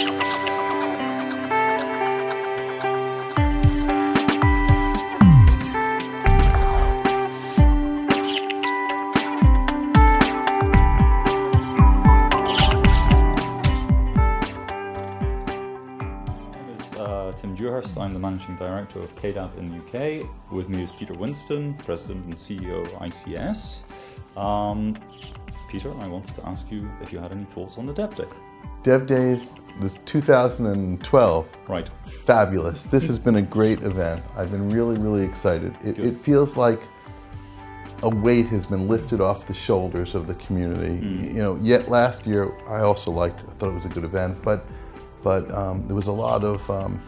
Uh, Tim I'm the managing director of KDAB in the UK. With me is Peter Winston, president and CEO of ICS. Um, Peter, I wanted to ask you if you had any thoughts on the Dev Day. Dev Days, this 2012. Right. Fabulous. This has been a great event. I've been really, really excited. It, it feels like a weight has been lifted off the shoulders of the community. Mm. You know, yet last year I also liked. I thought it was a good event, but but um, there was a lot of. Um,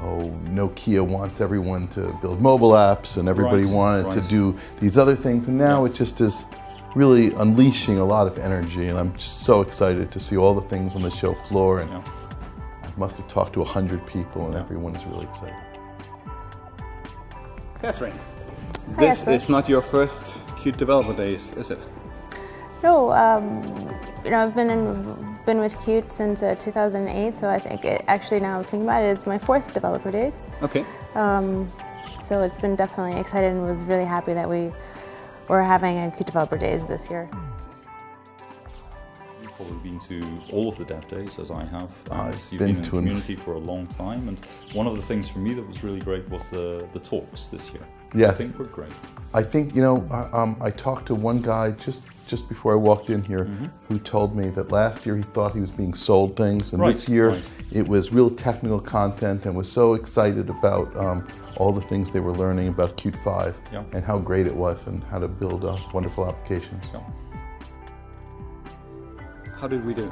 oh, Nokia wants everyone to build mobile apps, and everybody right, wanted right. to do these other things, and now yeah. it just is really unleashing a lot of energy, and I'm just so excited to see all the things on the show floor. And yeah. I must have talked to a hundred people, and yeah. everyone is really excited. Catherine. This is not your first Qt Developer Days, is it? No, um, you know, I've been in, been with Qt since uh, 2008, so I think it, actually now I'm thinking about it, it's my fourth Developer Days. Okay. Um, so it's been definitely excited and was really happy that we were having a Qt Developer Days this year. You've probably been to all of the Dev Days, as I have. I've You've been, been in to the community for a long time, and one of the things for me that was really great was the, the talks this year. Yes. I think were great. I think, you know, um, I talked to one guy just just before I walked in here mm-hmm. who told me that last year he thought he was being sold things, and right, this year right. it was real technical content and was so excited about um, all the things they were learning about Qt 5 yeah. and how great it was and how to build uh, wonderful applications. Yeah. How did we do?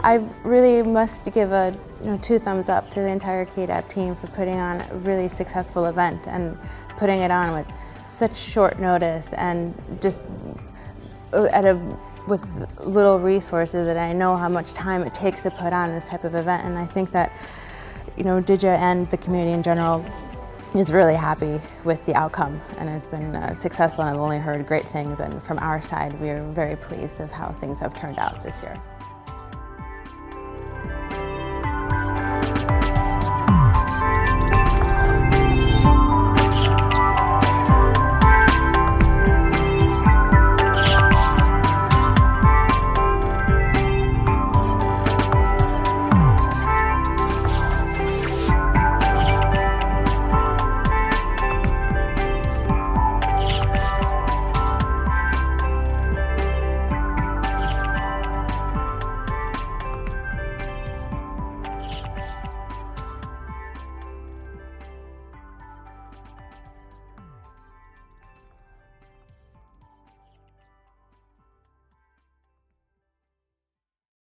I really must give a you know, two thumbs up to the entire KDAB team for putting on a really successful event and putting it on with such short notice and just at a with little resources that I know how much time it takes to put on this type of event. And I think that you know Digia and the community in general is really happy with the outcome and it's been uh, successful. And I've only heard great things. And from our side we are very pleased of how things have turned out this year.